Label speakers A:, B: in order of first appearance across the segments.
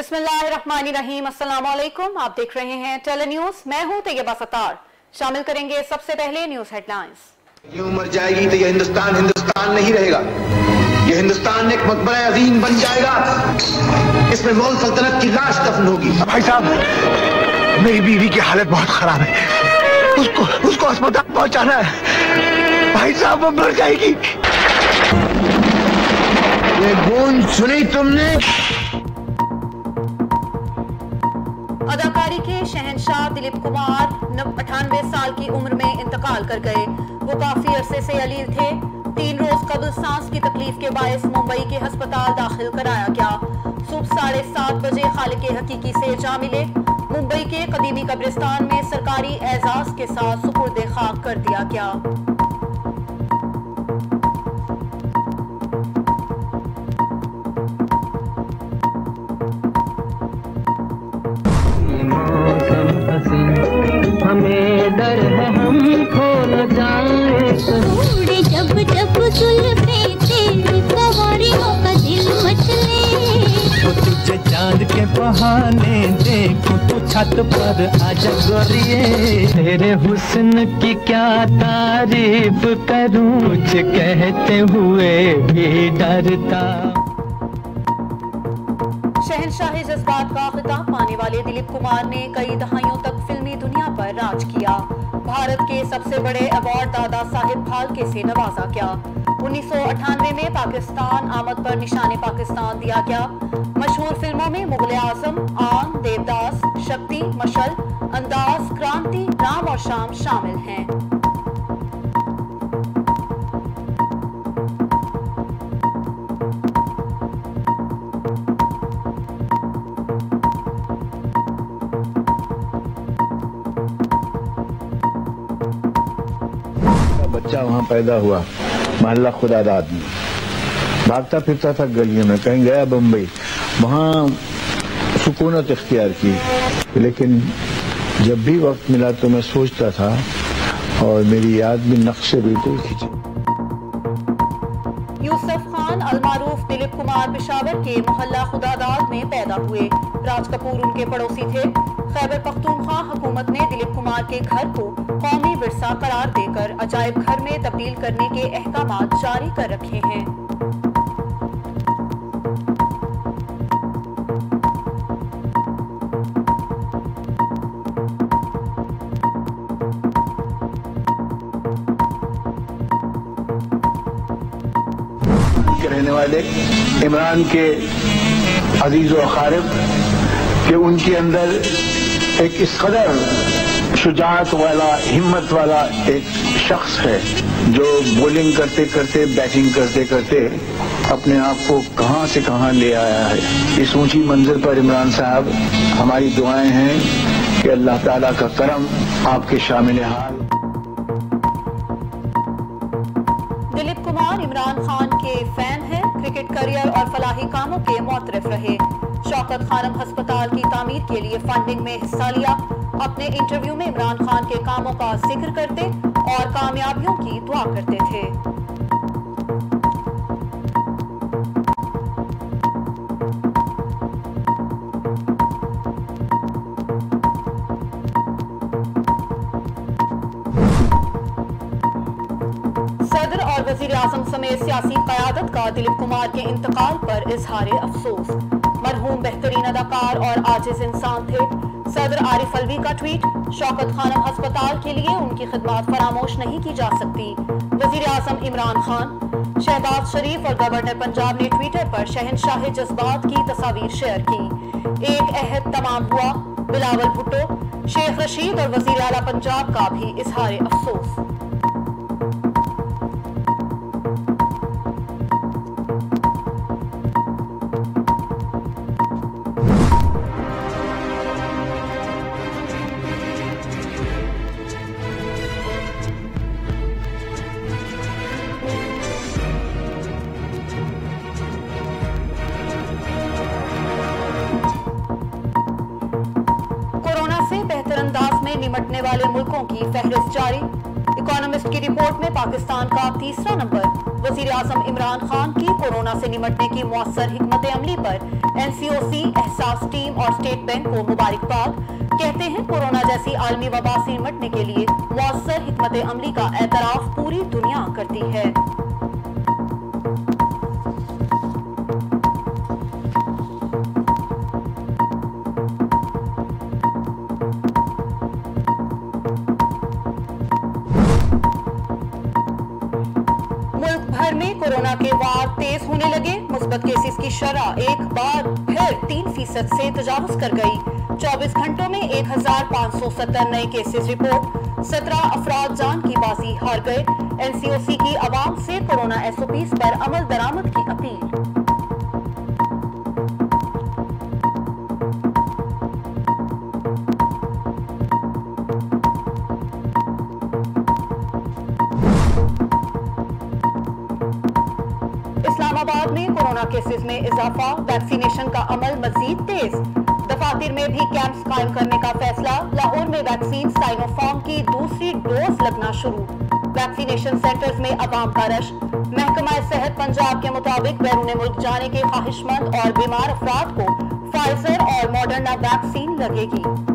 A: बिस्मिल्लाहिर्रहमानिर्रहीम। अस्सलाम वालेकुम आप देख रहे हैं टेली न्यूज़ मैं हूँ तैयबा सतार शामिल करेंगे सबसे पहले न्यूज़ हेडलाइंस
B: ये उम्र जाएगी तो ये हिंदुस्तान हिंदुस्तान नहीं रहेगा। ये हिंदुस्तान एक मकबरा अजीम बन जाएगा। इसमें मोल सल्तनत की लाश दफन होगी।
C: भाई साहब मेरी बीवी की हालत बहुत खराब है। उसको उसको अस्पताल पहुंचाना है। भाई साहब वो मर जाएगी।
B: ये गूंज सुनी तुमने?
A: के शहनशाह दिलीप कुमार अठानवे साल की उम्र में इंतकाल कर गए। वो काफ़ी अरसे से अलील थे। तीन रोज कबल सांस की तकलीफ़ के बायस मुंबई के अस्पताल दाखिल कराया गया। सुबह साढ़े सात बजे खालिक हकीकी से जा मिले। मुंबई के कदीमी कब्रिस्तान में सरकारी एजाज के साथ सुपुर्द खाक कर दिया गया।
D: हमें डर है हम खो न जाए
E: उड़े जब जब जुल्फे तेरी सवारियों का दिल मचले
D: तो तुझे चाँद के बहाने देखूँ तो छत पर आजा गोरिए तेरे हुस्न की क्या तारीफ़ करूँ कहते हुए भी डरता।
A: शहनशाही जज्बात का खिताब पाने वाले दिलीप कुमार ने कई दहाइयों तक फिल्मी दुनिया पर राज किया। भारत के सबसे बड़े अवार्ड दादा साहिब फाल्के से नवाजा गया। उन्नीस सौ अठानवे में पाकिस्तान आमद पर निशान पाकिस्तान दिया गया। मशहूर फ़िल्मों में मुगल आज़म, आम, देवदास, शक्ति, मशल, अंदाज, क्रांति, राम और शाम शामिल हैं।
F: बच्चा वहाँ पैदा हुआ। मोहल्ला खुदादाद में भागता फिरता था गलियों में, कहीं गया बम्बई वहाँ सुकूनत इख्तियार की। लेकिन जब भी वक्त मिला तो मैं सोचता था और मेरी याद भी नक्शे बिल्कुल खींचे।
A: यूसुफ खान, अलमारूफ दिलीप कुमार पिशावर के मोहल्ला खुदादाद में पैदा हुए। राज कपूर उनके पड़ोसी थे। खैबर पख्तूनख्वा हुकूमत ने दिलीप कुमार के घर को कौमी विरसा करार देकर अजायब घर में तब्दील करने के अहकाम जारी कर रखे हैं।
F: रहने वाले इमरान के अज़ीज़ अखारब कि उनके अंदर एक इस कदर शुजात वाला, हिम्मत वाला एक शख्स है जो बॉलिंग करते करते बैटिंग करते करते अपने आप को कहाँ से कहाँ ले आया है? इस ऊँची मंजिल पर इमरान साहब, हमारी दुआएँ हैं कि अल्लाह ताला का करम आपके शामिल हाल।
A: दिलीप कुमार, इमरान खान के फ़ैन हैं। क्रिकेट करियर और फलाही कामों के मोतरफ रहे। शौकत खानम अस्पताल की तामीर के लिए फंडिंग में हिस्सा लिया। अपने इंटरव्यू में इमरान खान के कामों का ज़िक्र करते और कामयाबियों की दुआ करते थे। सदर और वज़ीर आज़म समेत सियासी क्यादत का दिलीप कुमार के इंतकाल पर इजहार अफसोस मरहूम बेहतरीन अदाकार और आजिज इंसान थे। सदर आरिफ अलवी का ट्वीट शौकत खानम अस्पताल के लिए उनकी खिदमत फरामोश नहीं की जा सकती। वज़ीर आज़म इमरान खान, शहबाज शरीफ और गवर्नर पंजाब ने ट्विटर पर शहनशाह जज्बात की तस्वीर शेयर की। एक अहद तमाम हुआ, बिलावल भुट्टो, शेख रशीद और वज़ीर अला पंजाब का भी इजहार अफसोस निमटने वाले मुल्कों की फहरिस्त जारी। इकोनॉमिस्ट की रिपोर्ट में पाकिस्तान का तीसरा नंबर। वज़ीर आज़म इमरान खान की कोरोना से निमटने की मौसर हमत अमली पर। एनसीओसी एहसास टीम और स्टेट बैंक को मुबारकबाद। कहते हैं, कोरोना जैसी आलमी वबा से निमटने के लिए मौसर हमत अमली का एतराफ पूरी दुनिया करती है। लगे। मुस्बत केसेस की शरह एक बार फिर तीन फ़ीसद से तजावज कर गई। 24 घंटों में 1,570 नए केसेस रिपोर्ट। 17 अफराद जान की बाजी हार गए। एनसीओसी की आवाम से कोरोना एसओपीस पर अमल दरामद की अपील। कोरोना केसेस में इजाफा, वैक्सीनेशन का अमल मजीद तेज। दफातर में भी कैंप्स कायम करने का फैसला, लाहौर में वैक्सीन साइनोफॉर्म की दूसरी डोज लगना शुरू। वैक्सीनेशन सेंटर्स में अवाम का रश। महकमा सेहत पंजाब के मुताबिक बैरून मुल्क जाने के ख्वाहिशमंद और बीमार अफराद को फाइजर और मॉडर्ना वैक्सीन लगेगी।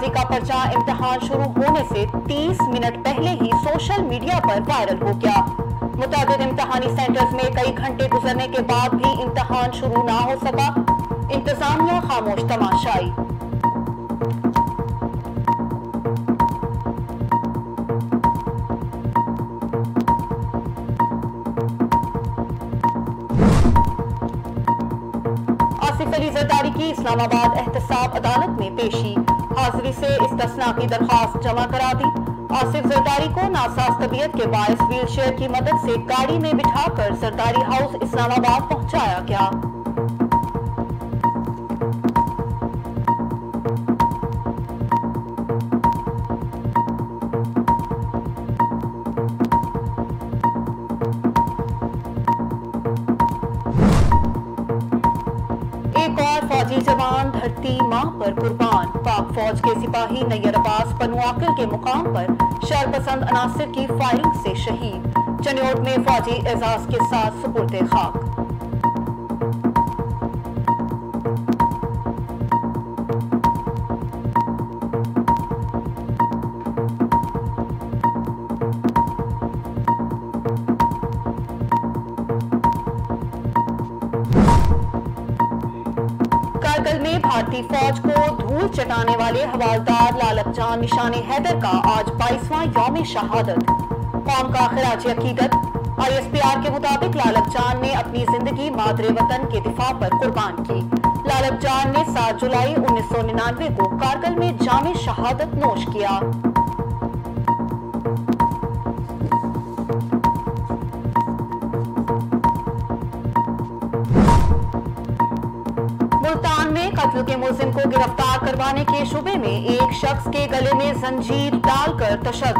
A: रियाजी का पर्चा इम्तिहान शुरू होने से 30 मिनट पहले ही सोशल मीडिया पर वायरल हो गया। मुताबिक इम्तिहानी सेंटर्स में कई घंटे गुजरने के बाद भी इम्तिहान शुरू ना हो सका। इंतजामिया खामोश तमाशाई। आसिफ अली जरदारी की इस्लामाबाद एहतसाब अदालत में पेशी। हाजिरी से इस्तना की दरखास्त जमा करा दी। आसिफ जरदारी को नासाज तबीयत के बायस व्हील चेयर की मदद से गाड़ी में बिठाकर सरदारी हाउस इस्लामाबाद पहुँचाया गया। फौजी जवान, धरती माँ पर कुर्बान। पाक फौज के सिपाही नैयर अब्बास पनुआकर के मुकाम पर शरपसंद अनासर की फायरिंग से शहीद। चनियोट में फौजी एजाज के साथ सुपुर्द खाक। में भारतीय फौज को धूल चटाने वाले हवालदार लालक जान निशान हैदर का आज बाईसवां यौम शहादत। कौम का खराज अकीदत आईएसपीआर के मुताबिक लालक जान ने अपनी ज़िंदगी मादरे वतन के दिफा पर कुर्बान की। लालक जान ने 7 जुलाई 1999 को कारगिल में जाम शहादत नोश किया। कत्ल के मुलजिम को गिरफ़्तार करवाने के शुबे में एक शख्स के गले में जंजीर डालकर तशद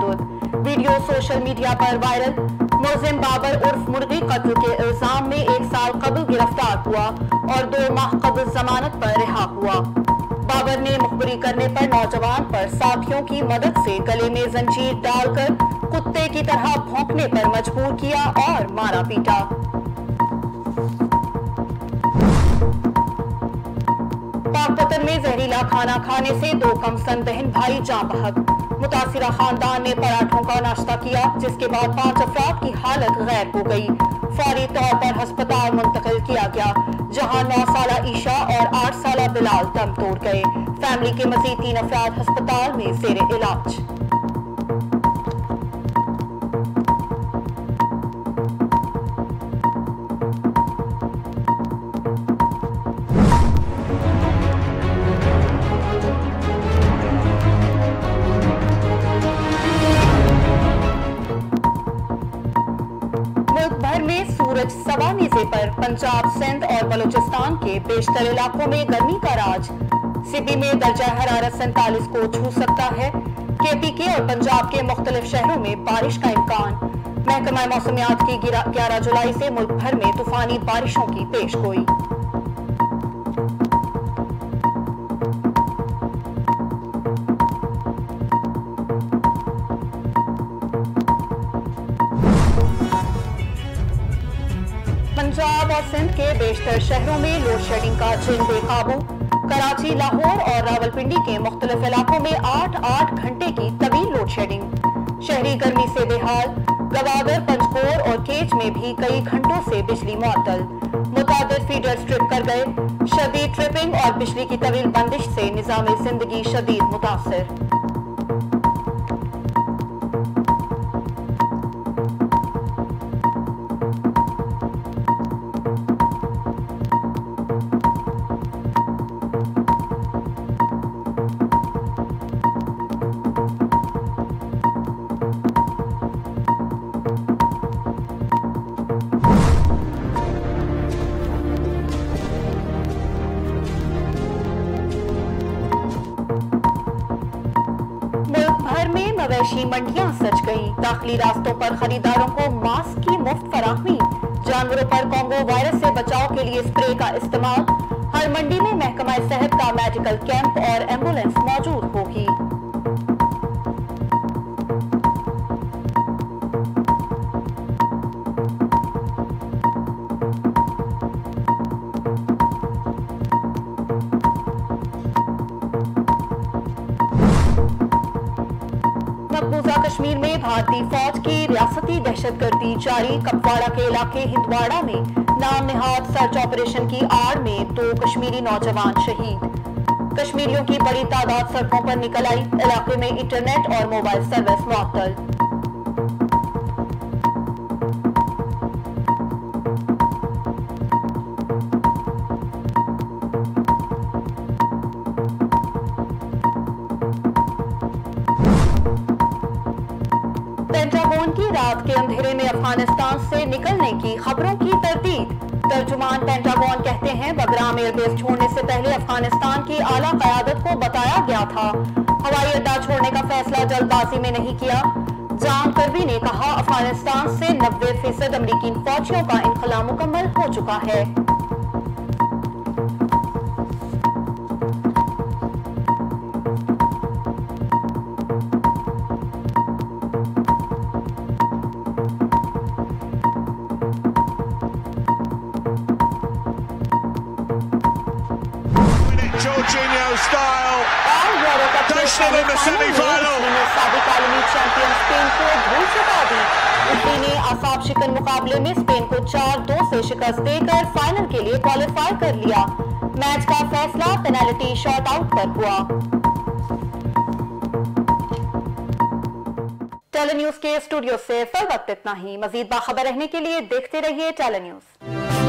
A: वीडियो सोशल मीडिया पर वायरल। मुलजिम बाबर उर्फ़ मुर्गी कत्ल के इल्ज़ाम में एक साल कबल गिरफ़्तार हुआ और दो माह कबल जमानत पर रिहा हुआ। बाबर ने मुखबरी करने पर नौजवान पर साथियों की मदद से गले में जंजीर डालकर कुत्ते की तरह भौंकने पर मजबूर किया और मारा पीटा। पाकपतन में जहरीला खाना खाने से दो कमसन बहन भाई जा बहक। मुतासिरा खानदान ने पराठों का नाश्ता किया, जिसके बाद पाँच अफराद की हालत गैर हो गई। फौरी तौर पर अस्पताल मुंतकिल किया गया, जहाँ नौ साल ईशा और आठ साल बिलाल दम तोड़ गए। फैमिली के मजीद तीन अफराद अस्पताल में जेर इलाज। पंजाब, सिंध और बलूचिस्तान के बेशतर इलाकों में गर्मी का राज। सिबी में दर्जा हरारत सैतालीस को छू सकता है। केपी के और पंजाब के मुख्तलिफ़ शहरों में बारिश का इम्कान। महकमा मौसमियात की ग्यारह जुलाई से मुल्क भर में तूफानी बारिशों की पेश गोई। के बेशतर शहरों में लोड शेडिंग का जिन बेकाबू कराची, लाहौर और रावलपिंडी के मुख्तलिफ़ इलाकों में आठ आठ घंटे की तवील लोड शेडिंग। शहरी गर्मी से बेहाल गवादर पंचकोर और केच में भी कई घंटों से बिजली मुअत्तल मुताद फीडर ट्रिप कर गए। शदीद ट्रिपिंग और बिजली की तवील बंदिश से निज़ाम ज़िंदगी शदीद मुतासर। मंडियाँ सज गई दाखिली रास्तों पर खरीदारों को मास्क की मुफ़्त फराहमी। जानवरों पर कॉन्गो वायरस से बचाव के लिए स्प्रे का इस्तेमाल। हर मंडी में महकमा सेहत का मेडिकल कैंप और एंबुलेंस मौजूद। भारतीय फौज की रियासती दहशत गर्दी जारी। कपवाड़ा के इलाके हिंदवाड़ा में नाम निहाद सर्च ऑपरेशन की आड़ में दो कश्मीरी नौजवान शहीद। कश्मीरियों की बड़ी तादाद सड़कों पर निकल आई। इलाके में इंटरनेट और मोबाइल सर्विस मुअत्तल। पेंटागोन की रात के अंधेरे में अफ़गानिस्तान से निकलने की खबरों की तरतीब। तर्जुमान पेंटागोन कहते हैं, बगराम एयरबेस छोड़ने से पहले अफ़गानिस्तान की आला क्यादत को बताया गया था। हवाई अड्डा छोड़ने का फैसला जल्दबाजी में नहीं किया। जान करवी ने कहा, अफ़गानिस्तान से 90 फ़ीसद अमरीकी फौजियों का इनखला मुकम्मल हो चुका है। चुका दी इटली ने आसाब शिकन मुकाबले में स्पेन को चार दो से शिकस्त देकर फाइनल के लिए क्वालिफाई कर लिया। मैच का फैसला पेनाल्टी शॉट आउट पर हुआ। टेली न्यूज़ के स्टूडियो से फिर वक्त इतना ही। मजीद बाखबर रहने के लिए देखते रहिए टेली न्यूज़